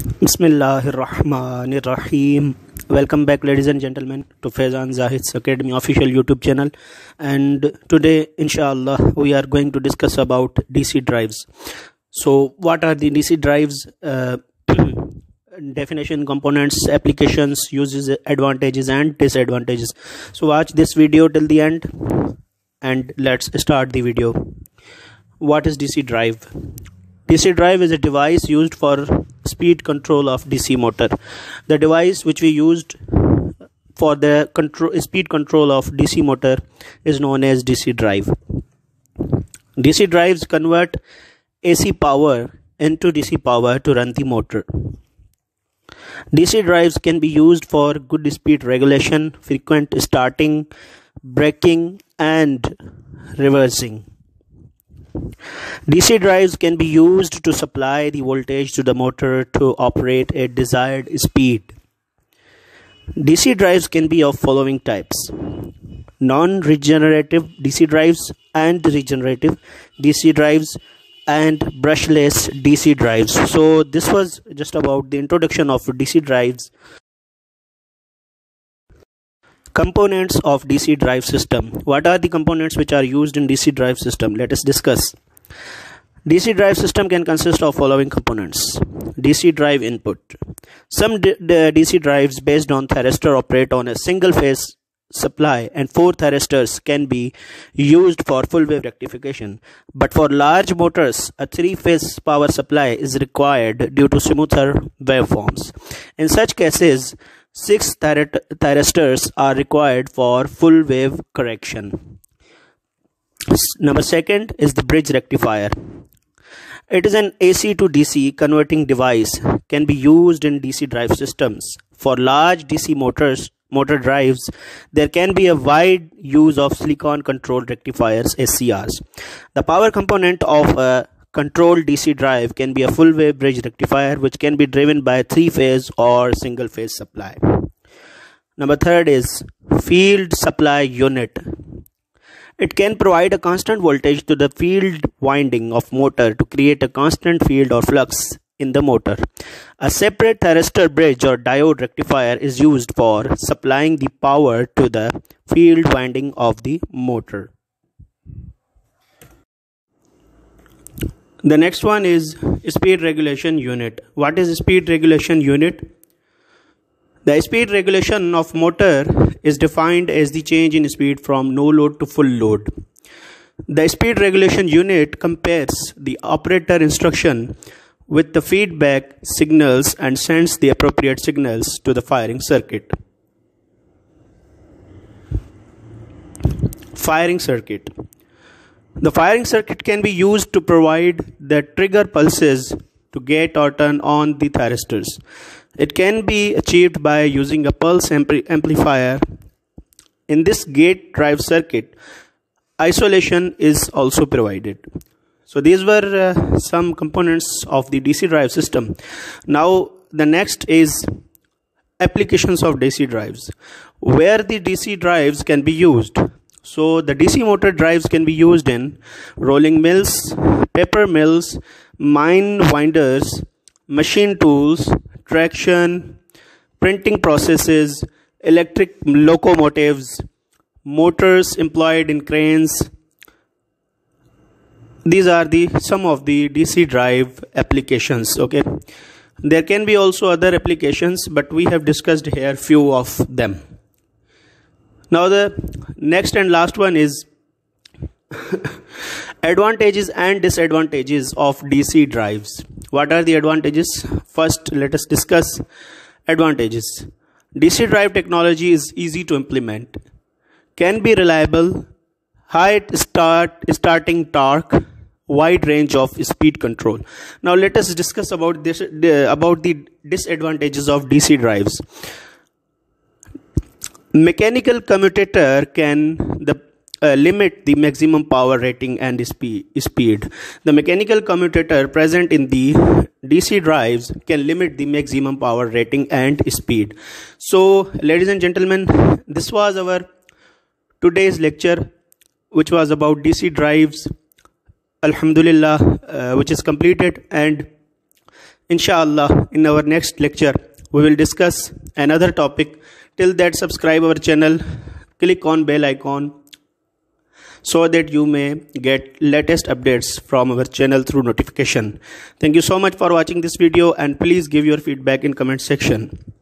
Bismillahirrahmanirrahim. Welcome back, ladies and gentlemen, to Faizan Zahid's Academy official YouTube channel. And today, inshallah, we are going to discuss about DC drives. So, what are the DC drives? Uh, definition, components, applications, uses, advantages, and disadvantages. So, watch this video till the end, and let's start the video. What is DC drive? DC drive is a device used for speed control of DC motor. The device which we used for the control speed control of DC motor is known as DC drive. DC drives convert AC power into DC power to run the motor. DC drives can be used for good speed regulation, frequent starting, braking, and reversing. DC drives can be used to supply the voltage to the motor to operate at desired speed. DC drives can be of following types non-regenerative DC drives and regenerative DC drives and brushless DC drives. So this was just about the introduction of DC drives components of dc drive system. What are the components which are used in dc drive system? Let us discuss. Dc drive system can consist of following components. Dc drive input. Some dc drives based on thyristor operate on a single phase supply and four thyristors can be used for full wave rectification. But for large motors a three phase power supply is required due to smoother waveforms. In such cases Six thyristors are required for full wave correction. Number second is the bridge rectifier. It is an AC to DC converting device can be used in DC drive systems. For large DC motors, motor drives, there can be a wide use of silicon controlled rectifiers SCRs. The power component of a controlled DC drive can be a full wave bridge rectifier which can be driven by three phase or single phase supply. Number third is field supply unit. It can provide a constant voltage to the field winding of motor to create a constant field or flux in the motor. A separate thyristor bridge or diode rectifier is used for supplying the power to the field winding of the motor. The next one is speed regulation unit. What is speed regulation unit? The speed regulation of motor is defined as the change in speed from no load to full load. The speed regulation unit compares the operator instruction with the feedback signals and sends the appropriate signals to the firing circuit. Firing circuit. The firing circuit can be used to provide the trigger pulses to get or turn on the thyristors. It can be achieved by using a pulse ampli amplifier. In this gate drive circuit, isolation is also provided. So these were uh, some components of the DC drive system. Now the next is applications of DC drives. Where the DC drives can be used. So the DC motor drives can be used in rolling mills, paper mills, mine winders, machine tools, traction, printing processes, electric locomotives, motors employed in cranes. These are the some of the DC drive applications. Okay, there can be also other applications, but we have discussed here few of them. Now the next and last one is advantages and disadvantages of DC drives. What are the advantages? First, let us discuss advantages. DC drive technology is easy to implement, can be reliable, high start starting torque, wide range of speed control. Now let us discuss about this about the disadvantages of DC drives mechanical commutator can the uh, limit the maximum power rating and speed, speed. The mechanical commutator present in the DC drives can limit the maximum power rating and speed. So, ladies and gentlemen, this was our today's lecture, which was about DC drives. Alhamdulillah, uh, which is completed and inshallah in our next lecture we will discuss another topic till that subscribe our channel. Click on bell icon so that you may get latest updates from our channel through notification. Thank you so much for watching this video and please give your feedback in comment section